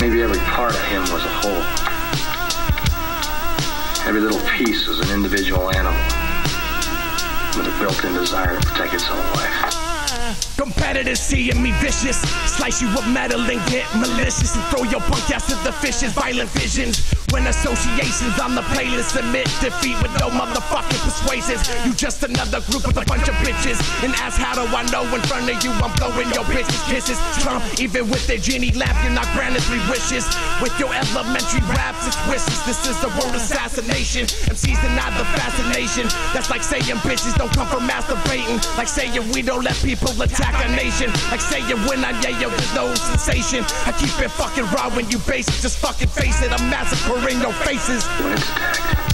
Maybe every part of him was a whole. Every little piece was an individual animal with a built-in desire to protect its own life. Competitors seeing me vicious, slice you metal and get malicious, and throw your punk ass to the fishes. Violent visions, when associations on the playlist admit defeat with no motherfucking persuasions. You just another group with a bunch of bitches, and ask how do I know in front of you I'm blowing your bitches kisses. Trump, even with their genie lamp, you're not granted three wishes. With your elementary raps, it's wishes. This is the word assassination. MCs deny the fascination. That's like saying bitches don't come from masturbating. Like saying we don't let people attack a nation. Like saying when I yeah, yo, there's no sensation. I keep it fucking raw when you base it. Just fucking face it. I'm massacring your faces.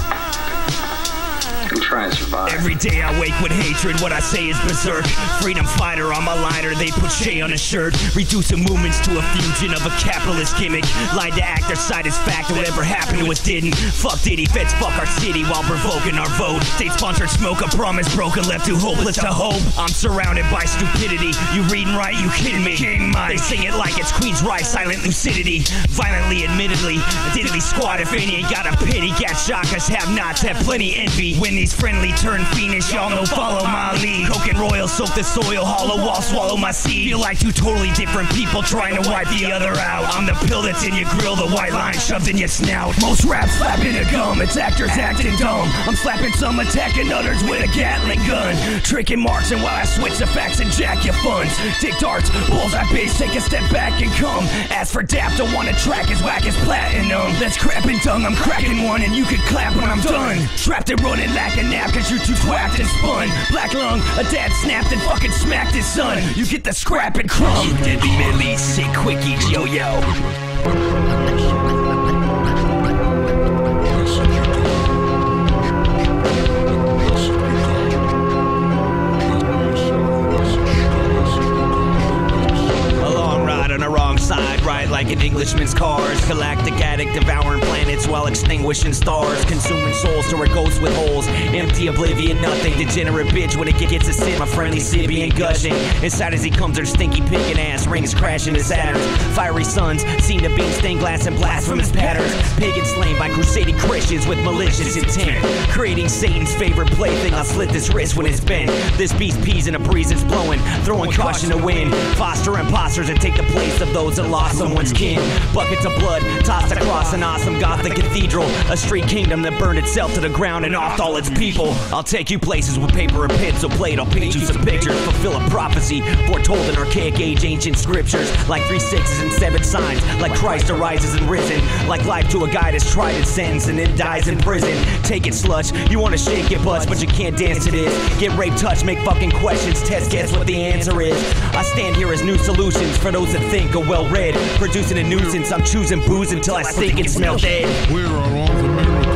It's attacked, you'll try and survive. Every day I wake with hatred, what I say is berserk. Freedom fighter on my liner, they put Che on a shirt. Reducing movements to a fusion of a capitalist gimmick. Lied to act, their side is fact, and whatever happened to us didn't. Fuck Diddy, feds fuck our city while provoking our vote. State sponsored smoke, a promise broken, left too hopeless to hope. I'm surrounded by stupidity. You reading right, you kidding me? King Mike. They sing it like it's Queensryche, silent lucidity. Violently, admittedly, identity squad, if any ain't got a pity. Got shockers, have nots, have plenty envy. When these friendly turn fiendish, y'all know follow my lead. Coke and royal, soak the soil, hollow wall, swallow my seed. Feel like two totally different people trying to wipe the other out. I'm the pill that's in your grill, the white line shoved in your snout. Most raps slapping a gum, it's actors acting dumb. I'm slapping some, attacking others with a Gatling gun. Tricking marks, and while I switch the facts and jack your funds. Dick darts, bullseye base, take a step back and come. As for dap, don't wanna track as whack as platinum. That's crap and tongue, I'm cracking one, and you can clap when I'm done. Trapped and running like a nap, cause you're too twacked and spun. Black lung, a dad snapped and fucking smacked his son. You get the scrap and crumb. Deadly Millie, sick quickies, yo yo. Side, ride like an Englishman's cars. Galactic addict devouring planets while extinguishing stars. Consuming souls to her ghosts with holes. Empty oblivion, nothing. Degenerate bitch when it gets a sin. My friendly Sibian gushing. Inside as he comes, her stinky picking ass crashing his Saturns. Fiery suns seem to beam stained glass and blasphemous patterns. Pagan slain by crusading Christians with malicious intent. Creating Satan's favorite plaything. I'll slit this wrist when it's bent. This beast pees in a breeze it's blowing. Throwing caution to wind. Foster imposters and take the place of those that lost someone's kin. Buckets of blood tossed across an awesome Gothic cathedral. A street kingdom that burned itself to the ground and offed all its people. I'll take you places with paper and pencil it. I'll paint you some pictures. Fulfill a prophecy foretold in archaic age, ancient scriptures. Like three sixes and seven signs. Like Christ arises and risen. Like life to a guy that's tried and sentenced and then dies in prison. Take it, sludge. You wanna shake your butts, but you can't dance to this. Get raped, touch, make fucking questions, test guess what the answer is. I stand here as new solutions for those that think are well read. Producing a nuisance, I'm choosing booze until I stink and smell dead. The miracles?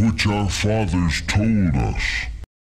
Which our fathers told us.